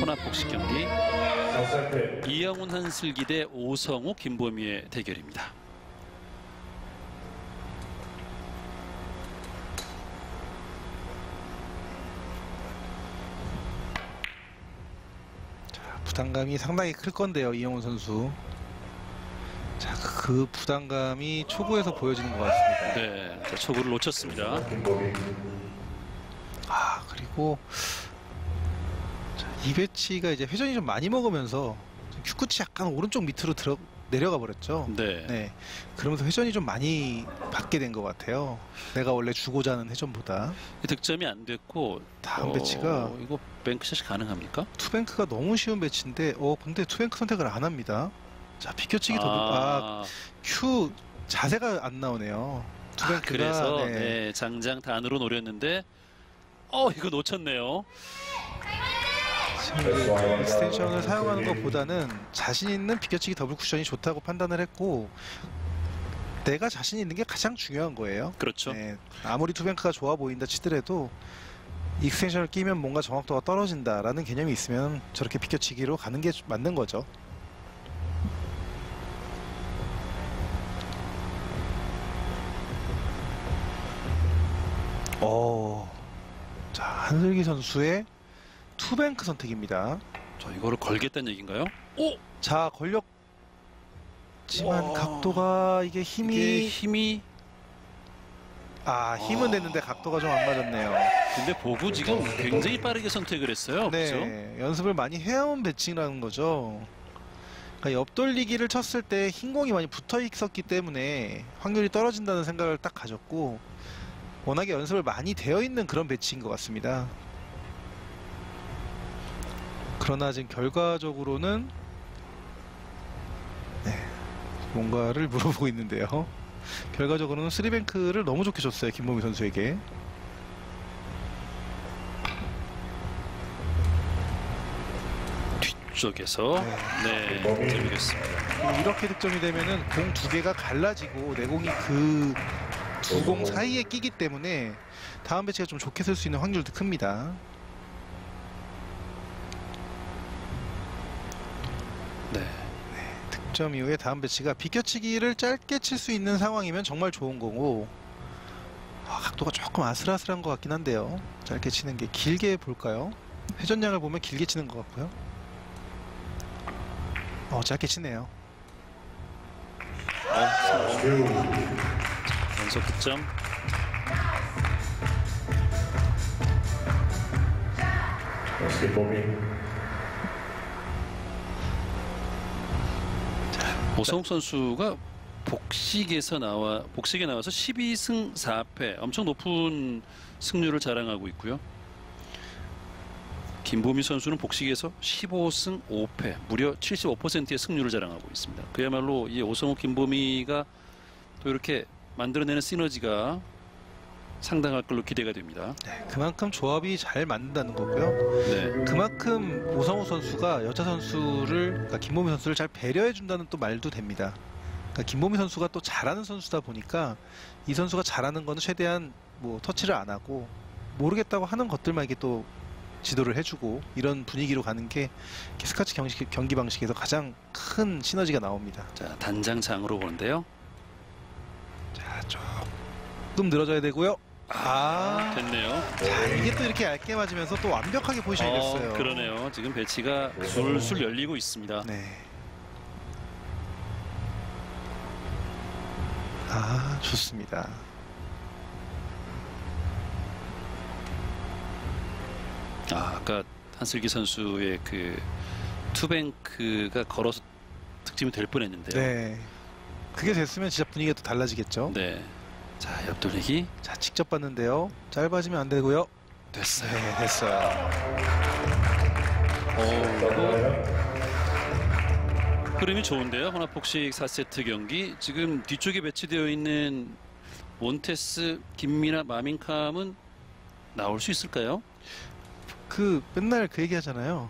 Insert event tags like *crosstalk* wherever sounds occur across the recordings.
혼합복식 경기 이영훈 한슬기 대 오성우 김보미의 대결입니다. 부담감이 상당히 클 건데요, 이영훈 선수. 자, 그 부담감이 초구에서 보여지는 것 같습니다. 네, 자, 초구를 놓쳤습니다. 아, 그리고 자, 이 배치가 이제 회전이 좀 많이 먹으면서 큐끝이 약간 오른쪽 밑으로 들어 내려가 버렸죠. 네. 네. 그러면서 회전이 좀 많이 받게 된 것 같아요. 내가 원래 주고자 하는 회전보다 득점이 안 됐고 다음 어, 배치가 이거 뱅크샷이 가능합니까? 투뱅크가 너무 쉬운 배치인데 어 근데 투뱅크 선택을 안 합니다. 자 비껴치기 아, 아큐 자세가 안 나오네요. 아, 투뱅크가 그래서 네. 네, 장장 단으로 노렸는데 어 이거 놓쳤네요. 지금 그 extension을 사용하는 것보다는 자신 있는 비껴치기 더블 쿠션이 좋다고 판단을 했고 내가 자신 있는 게 가장 중요한 거예요. 그렇죠. 네, 아무리 투뱅크가 좋아 보인다 치더라도 extension을 끼면 뭔가 정확도가 떨어진다라는 개념이 있으면 저렇게 비껴치기로 가는 게 맞는 거죠. 오, 자 한슬기 선수의 투뱅크 선택입니다. 저 이거를 걸겠다는 얘기인가요? 오 자 걸렸지만 와. 각도가 이게 힘이 이게 힘이 아 힘은 아. 됐는데 각도가 좀 안 맞았네요. 근데 보고 지금 굉장히 빠르게 선택을 했어요. 그렇죠? 네, 연습을 많이 해온 배칭이라는 거죠. 그러니까 옆돌리기를 쳤을 때 흰 공이 많이 붙어 있었기 때문에 확률이 떨어진다는 생각을 딱 가졌고 워낙에 연습을 많이 되어 있는 그런 배치인 것 같습니다. 그러나 지금 결과적으로는 네, 뭔가를 *laughs* 물어보고 있는데요. 결과적으로는 쓰리뱅크를 너무 좋게 줬어요 김범희 선수에게. 뒤쪽에서 네 들리겠습니다. 이렇게 득점이 되면은 공 두 개가 갈라지고 내 공이 그 두 공 사이에 끼기 때문에 다음 배치가 좀 좋게 쓸 수 있는 확률도 큽니다. 득점 이후에 다음 배치가 비껴치기를 짧게 칠 수 있는 상황이면 정말 좋은 거고 아, 각도가 조금 아슬아슬한 것 같긴 한데요. 짧게 치는 게 길게 볼까요? 회전량을 보면 길게 치는 것 같고요. 어 짧게 치네요. 어, 성공. 연속 득점. 오성욱 선수가 복식에서 나와 복식에 나와서 12승 4패 엄청 높은 승률을 자랑하고 있고요. 김보미 선수는 복식에서 15승 5패 무려 75%의 승률을 자랑하고 있습니다. 그야말로 이 오성욱 김보미가 또 이렇게 만들어내는 시너지가 상당할 걸로 기대가 됩니다. 네, 그만큼 조합이 잘 맞는다는 거고요. 네. 그만큼 오성우 선수가 여자 선수를 그러니까 김보미 선수를 잘 배려해 준다는 또 말도 됩니다. 그러니까 김보미 선수가 또 잘하는 선수다 보니까 이 선수가 잘하는 거는 최대한 뭐 터치를 안 하고 모르겠다고 하는 것들만 이게 또 지도를 해주고 이런 분위기로 가는 게 스카치 경기, 경기 방식에서 가장 큰 시너지가 나옵니다. 자 단장장으로 보는데요. 자 조금 늘어져야 되고요. 아, 됐네요. 자 이게 또 이렇게 얇게 맞으면서 또 완벽하게 포지션이 됐어요. 어, 그러네요. 지금 배치가 술술 열리고 있습니다. 네. 아, 좋습니다. 아, 아까 한슬기 선수의 그 투뱅크가 걸어서 득점이 될 뻔했는데요. 네. 그게 됐으면 진짜 분위기가 또 달라지겠죠. 네. 자, 옆돌리기 자, 직접 봤는데요. 짧아지면 안 되고요. 됐어요. 네, 됐어요. 어, 이거 흐름이 좋은데요. 혼합복식 4세트 경기. 지금 뒤쪽에 배치되어 있는 몬테스, 김미나, 마민캄은 나올 수 있을까요? 그 맨날 그 얘기 하잖아요.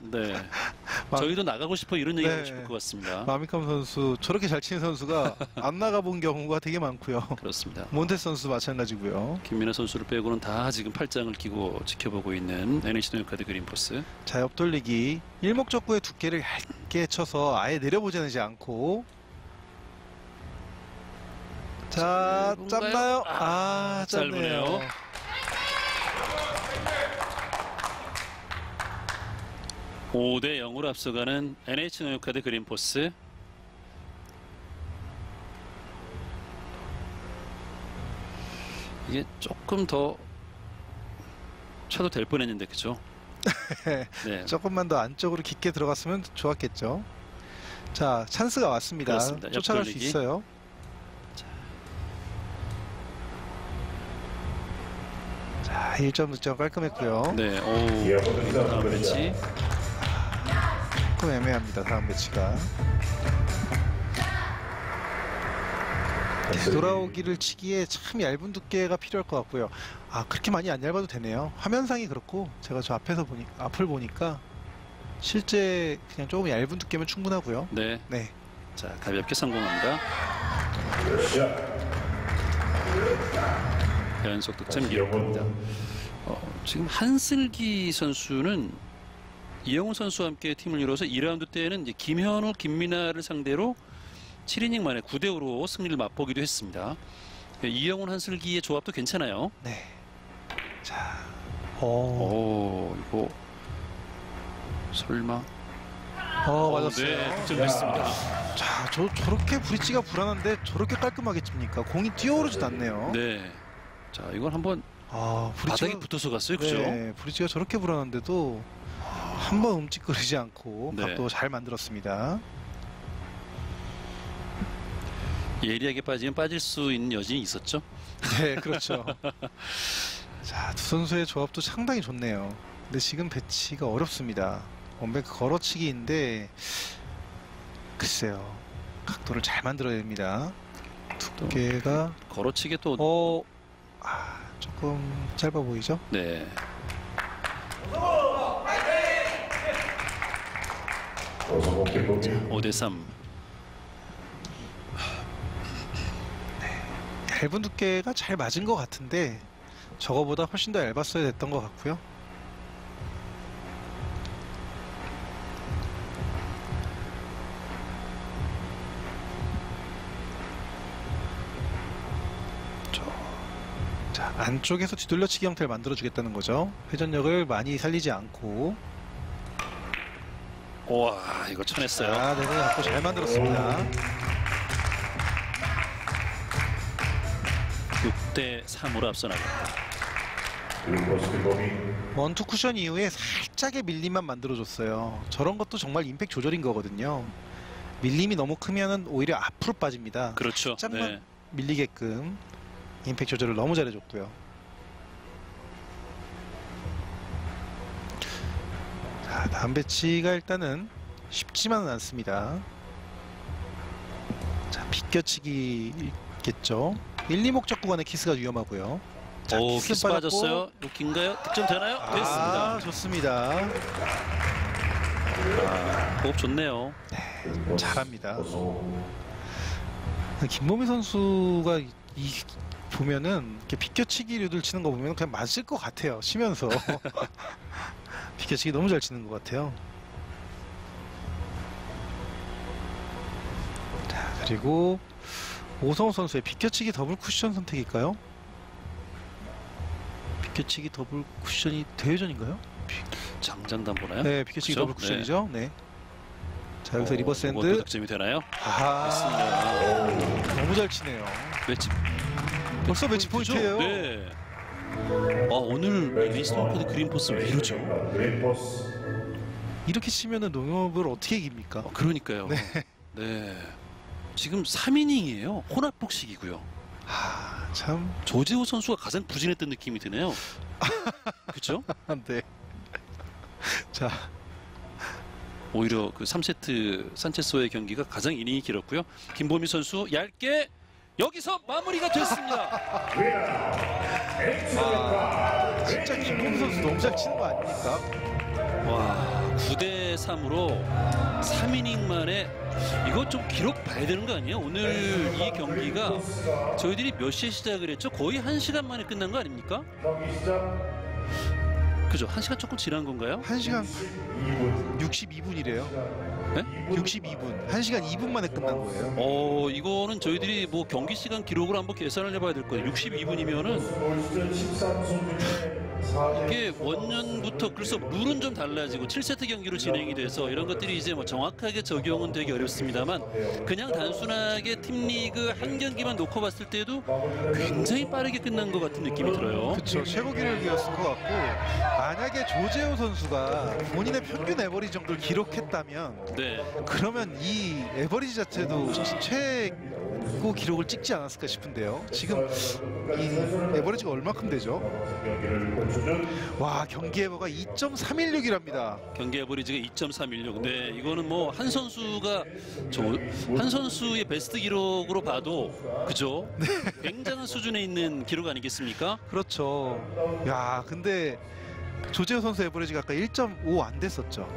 네. *laughs* 마- 저희도 나가고 싶어 이런 얘기 하고 네. 싶을 것 같습니다. 마민캄 선수 저렇게 잘 치는 선수가 *laughs* 안 나가본 경우가 되게 많고요. 그렇습니다. 몬테스 선수 마찬가지고요. 김민아 선수를 빼고는 다 지금 팔짱을 끼고 지켜보고 있는 NH 농협카드 그린포스. 자 옆돌리기 일목적구의 두께를 얇게 쳐서 아예 내려보지는 않고 자? 짧나요? 아, 아 짧네요. 짧으네요. 오대 0으로 앞서가는 NH 농협카드 그린포스. 이게 조금 더 쳐도 될 뻔했는데 그죠? *laughs* 네. 조금만 더 안쪽으로 깊게 들어갔으면 좋았겠죠. 자 찬스가 왔습니다. 그렇습니다. 쫓아갈 수 옆돌리기. 있어요. 자 1점 득점 깔끔했고요. 네. 오. 매치. 조금 애매합니다. 다음 매치가. 되돌아오기를 치기에 참 얇은 두께가 필요할 것 같고요. 아 그렇게 많이 안 얇아도 되네요. 화면상이 그렇고 제가 저 앞에서 보니 앞을 보니까 실제 그냥 조금 얇은 두께면 충분하고요. 네. 네. 자 가볍게 성공합니다. 연속 득점 기록합니다. 어, 지금 한슬기 선수는 이영훈 선수와 함께 팀을 이뤄서 2라운드 때에는 이제 김현우, 김민아를 상대로 7이닝 만에 9대 5로 승리를 맛보기도 했습니다. 예, 이영훈, 한슬기의 조합도 괜찮아요. 네. 자. 어, 오, 이거 설마? 어 맞았어요. 네, 득점됐습니다. 자, 저 저렇게 브릿지가 불안한데 저렇게 깔끔하게 칩니까? 공이 뛰어오르지도 않네요. 네. 자, 이건 한번 아, 바닥에 브릿지가 붙어서 갔어요, 그죠? 네, 브릿지가 저렇게 불안한데도 한 번 움찔거리지 않고 네. 각도 잘 만들었습니다. 예리하게 빠지면 빠질 수 있는 여진이 있었죠. 네, 그렇죠. *laughs* 자, 두 선수의 조합도 상당히 좋네요. 근데 지금 배치가 어렵습니다. 원백 걸어치기인데 글쎄요. 각도를 잘 만들어야 됩니다. 두께가 걸어치기 또 어, 아, 조금 짧아 보이죠? 네. 5대 3. 얇은 두께가 잘 맞은 것 같은데 저거보다 훨씬 더 얇았어야 됐던 것 같고요. 안쪽에서 뒤돌려치기 형태를 만들어 주겠다는 거죠. 회전력을 많이 살리지 않고 와, 이거 쳐냈어요. 자 내가 갖고 잘 만들었습니다. 6대 3으로 앞서 나갑니다. 그린포스 김범기 원투 쿠션 이후에 살짝의 밀림만 만들어줬어요. 저런 것도 정말 임팩 조절인 거거든요. 밀림이 너무 크면은 오히려 앞으로 빠집니다. 그렇죠. 살짝만 네. 밀리게끔 임팩 조절을 너무 잘해줬고요. 다음 배치가 일단은 쉽지만은 않습니다. 자, 비껴치기겠죠. 1, 2목적구 간의 키스가 위험하고요. 자, 오, 키스 키스. 빠졌어요. 긴가요? 득점 되나요? 됐습니다. 아, 좋습니다. 호흡 좋네요. 잘합니다. 오성욱 김보미 선수가 이, 이- 보면은 이렇게 비껴치기류들 치는 거 보면 그냥 맞을 것 같아요. 치면서 *laughs* 비껴치기 너무 잘 치는 것 같아요. 자 그리고 오성욱 선수의 비껴치기 더블 쿠션 선택일까요? 비껴치기 더블 쿠션이 대회전인가요? 장장단 보나요? 네, 비껴치기? 더블 쿠션이죠. 네. 자 여기서 reverse end. 득점이 되나요? 아, 됐습니다. 너무 잘 치네요. 매치 벌써 매치 포인트예요. 네. 아, 오늘 리스톤코드 그린포스 왜 이러죠? 그린포스 이렇게 치면은 농협을 어떻게 이깁니까? 어, 그러니까요. 네. 지금 3이닝이에요. 혼합복식이고요. 아, 참. 조재호 선수가 가장 부진했던 느낌이 드네요. 그렇죠? 안 돼. 자, 오히려 그 3세트 산체스와의 경기가 가장 이닝이 길었고요. 김보미 선수 얇게 여기서 마무리가 됐습니다. *laughs* 아, 진짜 김범 선수 너무 잘 치는 거 아닙니까? 와, 9대 3으로 3이닝 만에 이거 좀 기록 봐야 되는 거 아니에요? 오늘 이 경기가 저희들이 몇 시에 시작을 했죠? 거의 1시간 만에 끝난 거 아닙니까? 그죠? 1시간 조금 지난 건가요? 1시간 2분 62분이래요. 네? 62분. 1시간 2분 만에 끝난 거예요. 어, 이거는 저희들이 뭐 경기 시간 기록을 한번 계산을 해봐야 될 거예요. 62분이면은 올 시즌 13선 중에 4대 이게 원년부터 그래서 룰은 좀 달라지고 7세트 경기로 진행이 돼서 이런 것들이 이제 뭐 정확하게 적용은 되기 어렵습니다만 그냥 단순하게 팀 리그 한 경기만 놓고 봤을 때도 굉장히 빠르게 끝난 것 같은 느낌이 들어요. 그렇죠. 최고 기록이었을 것 같고 만약에 조재호 선수가 본인의 평균 에버리지 정도를 기록했다면 네. 그러면 이 에버리지 자체도 최 고 기록을 찍지 않았을까 싶은데요. 지금 이 에버리지가 얼마큼 되죠? 와 경기 에버가 2.316이랍니다. 경기 에버리지가 2.316. 네, 이거는 뭐 한 선수가 저한 선수의 베스트 기록으로 봐도 그죠? 굉장한 수준에 있는 기록 아니겠습니까? 그렇죠. 야 근데 조재호 선수 에버리지가 아까 1.5 안 됐었죠.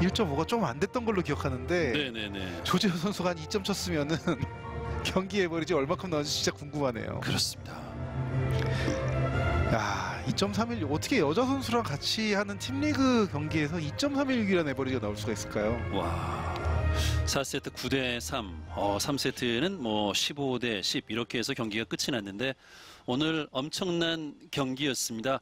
1.5가 좀 안 됐던 걸로 기억하는데 네, 네, 네. 조재호 선수가 한 2점 쳤으면은 경기 에버리지 얼마큼 나올지 진짜 궁금하네요. 그렇습니다. 야, 2.316 어떻게 여자 선수랑 같이 하는 팀리그 경기에서 2.316이라는 에버리지가 나올 수가 있을까요? 와. 4세트 9대 3. 어, 3세트는 뭐 15대 10 이렇게 해서 경기가 끝이 났는데 오늘 엄청난 경기였습니다.